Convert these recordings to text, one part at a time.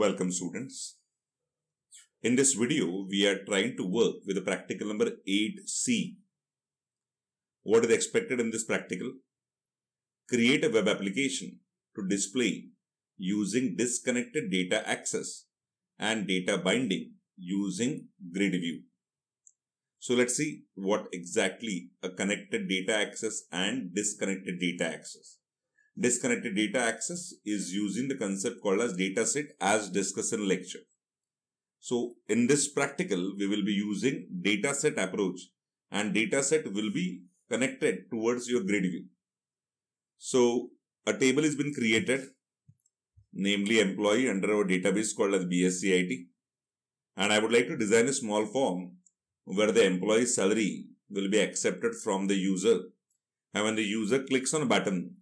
Welcome students. In this video, we are trying to work with the practical number 8C. What is expected in this practical? Create a web application to display using disconnected data access and data binding using grid view. So let's see what exactly a connected data access and disconnected data access. Disconnected data access is using the concept called as dataset as discussed in lecture. So in this practical, we will be using dataset approach and dataset will be connected towards your grid view. So a table has been created, namely employee under our database called as BSCIT. And I would like to design a small form where the employee salary will be accepted from the user. And when the user clicks on a button,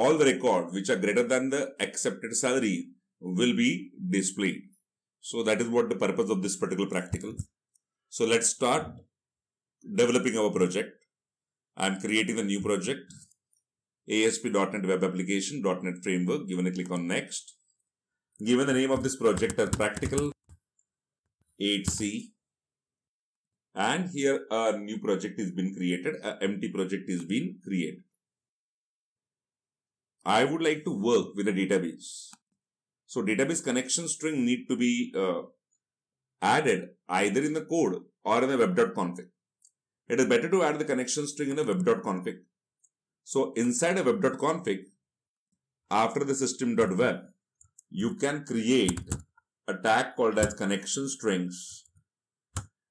all the record which are greater than the accepted salary will be displayed. So that is what the purpose of this particular practical. So let's start developing our project. I'm creating a new project. ASP.NET Web Application, .NET Framework. Given a click on Next. Given the name of this project as Practical 8C. And here a new project is being created. A empty project is being created. I would like to work with a database. So database connection string need to be uh, added either in the code or in the web.config. It is better to add the connection string in a web.config. So inside a web.config, after the system.web, you can create a tag called as connection strings.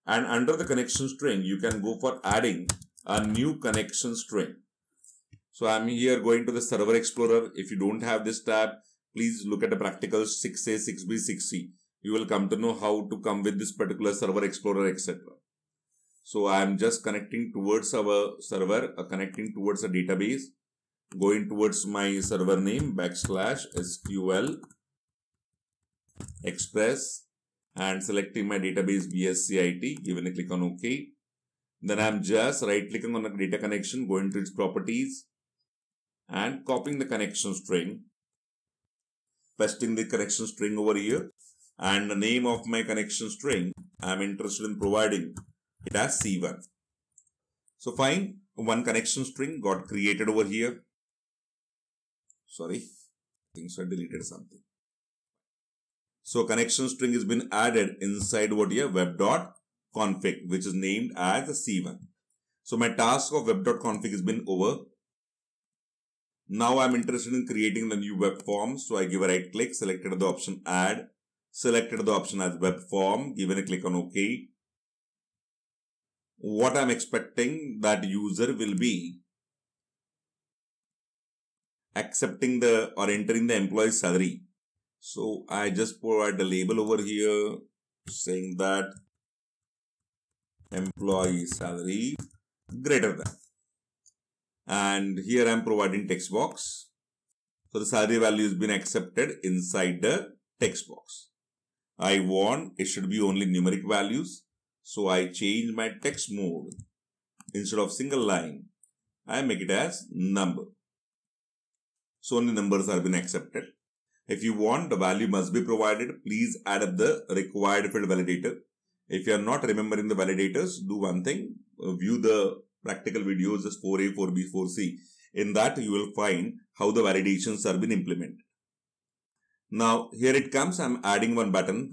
And under the connection string, you can go for adding a new connection string. So I'm here going to the server explorer. If you don't have this tab, please look at the practical 6A, 6B, 6C. You will come to know how to come with this particular server explorer, etc. So I'm just connecting towards our server, uh, connecting towards a database, going towards my server name backslash SQL Express and selecting my database BSCIT, given a click on OK. Then I'm just right clicking on the data connection, going to its properties, and copying the connection string, pasting the connection string over here and the name of my connection string, I am interested in providing it as C1. So fine, one connection string got created over here. Sorry, things I deleted something. So connection string has been added inside what here web.config which is named as C1. So my task of web.config has been over. Now I'm interested in creating the new web form. So I give a right click, selected the option add, selected the option as web form, given a click on OK. What I'm expecting that user will be accepting the or entering the employee salary. So I just provide the label over here saying that employee salary greater than and here I am providing text box. So the salary value has been accepted inside the text box. I want it should be only numeric values. So I change my text mode. Instead of single line, I make it as number. So only numbers have been accepted. If you want the value must be provided, please add up the required field validator. If you are not remembering the validators, do one thing, view the practical videos as 4A, 4B, 4C. In that you will find how the validations are been implemented. Now here it comes, I'm adding one button.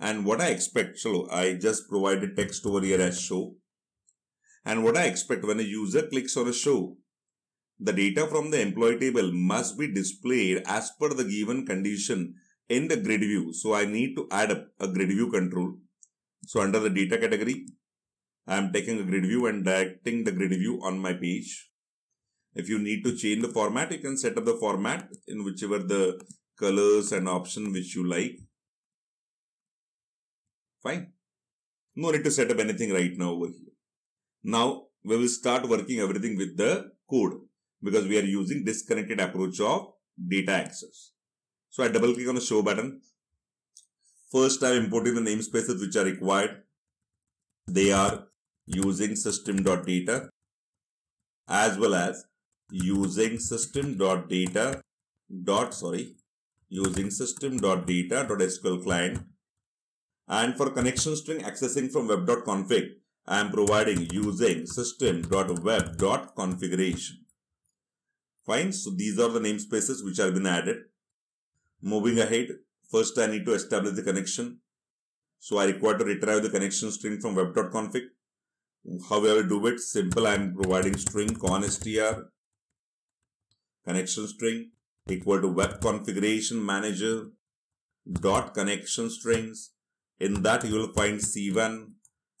And what I expect, so I just provided text over here as show. And what I expect when a user clicks on a show, the data from the employee table must be displayed as per the given condition in the grid view. So I need to add up a grid view control. So under the data category, I am taking a grid view and directing the grid view on my page. If you need to change the format, you can set up the format in whichever the colors and option which you like. Fine. No need to set up anything right now over here. Now, we will start working everything with the code because we are using disconnected approach of data access. So, I double click on the show button. First, I am importing the namespaces which are required. They are using system.data as well as using system.data dot sorry using system.data.sql client. And for connection string accessing from web.config, I am providing using system.web.configuration. Fine. So these are the namespaces which have been added. Moving ahead, first I need to establish the connection. So I require to retrieve the connection string from web.config. How do it? Simple. I am providing string constr connection string equal to web configuration manager dot connection strings. In that you will find C1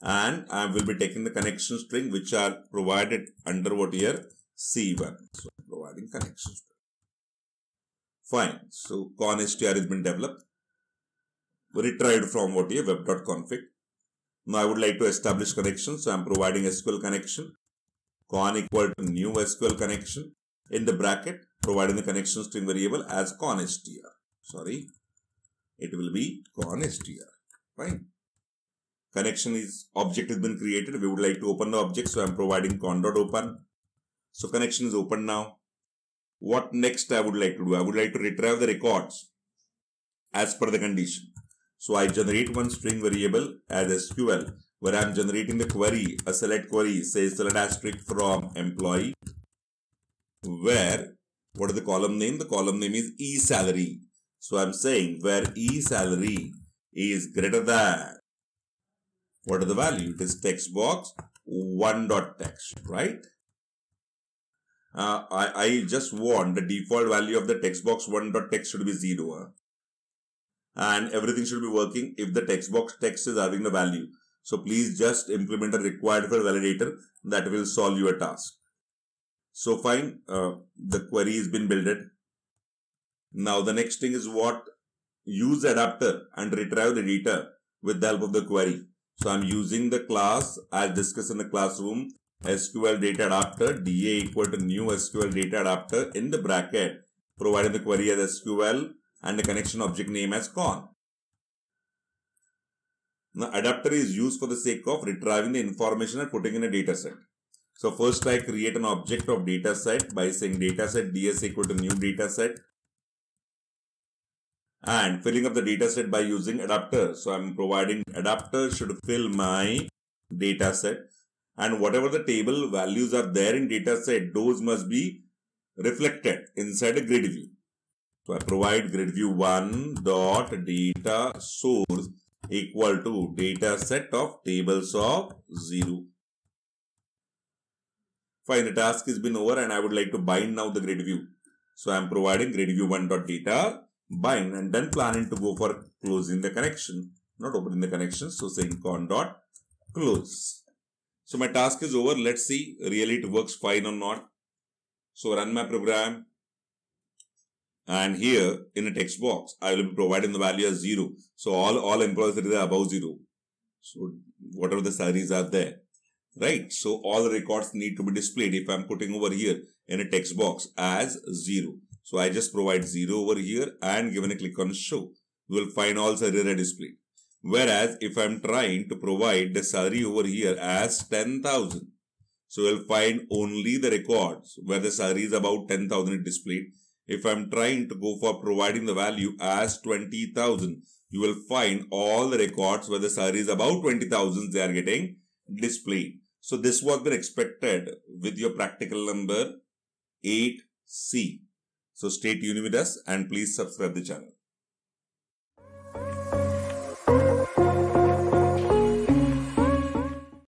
and I will be taking the connection string which are provided under what here C1. So providing connection string. Fine. So constr has been developed. Retrieved from what here web.config. Now I would like to establish connection. So I am providing SQL connection. Con equal to new SQL connection. In the bracket, providing the connection string variable as constr. Sorry. It will be constr. Fine connection is object has been created. We would like to open the object. So I'm providing con.open. So connection is open now. What next I would like to do? I would like to retrieve the records as per the condition. So I generate one string variable as SQL where I'm generating the query, a select query, say select asterisk from employee where what is the column name? The column name is e salary. So I'm saying where e salary is greater than what is the value? It is text box one dot text, right? Uh, I, I just want the default value of the text box one dot text should be zero. And everything should be working if the text box text is having the value. So please just implement a required for validator that will solve your task. So fine, uh, the query has been built. Now the next thing is what use adapter and retrieve the data with the help of the query. So I'm using the class as discussed in the classroom SQL data adapter DA equal to new SQL data adapter in the bracket providing the query as SQL and the connection object name as con. Now adapter is used for the sake of retrieving the information and putting in a data set. So first I create an object of data set by saying data set ds equal to new data set and filling up the data set by using adapter. So I'm providing adapter should fill my data set and whatever the table values are there in data set, those must be reflected inside a grid view. So I provide grid view 1 dot data source equal to data set of tables of 0. Fine, the task has been over and I would like to bind now the grid view. So I am providing grid view 1 dot data bind and then planning to go for closing the connection, not opening the connection. So saying con dot close. So my task is over. Let's see really it works fine or not. So run my program. And here in a text box, I will be providing the value as 0. So all, all employees are above 0. So whatever the salaries are there. Right. So all the records need to be displayed if I'm putting over here in a text box as 0. So I just provide 0 over here and given a click on show, you will find all salary displayed. Whereas if I'm trying to provide the salary over here as 10,000, so you'll find only the records where the salary is about 10,000 displayed. If I'm trying to go for providing the value as 20,000, you will find all the records where the salary is about 20,000 they are getting displayed. So this was been expected with your practical number 8C. So stay tuned with us and please subscribe the channel.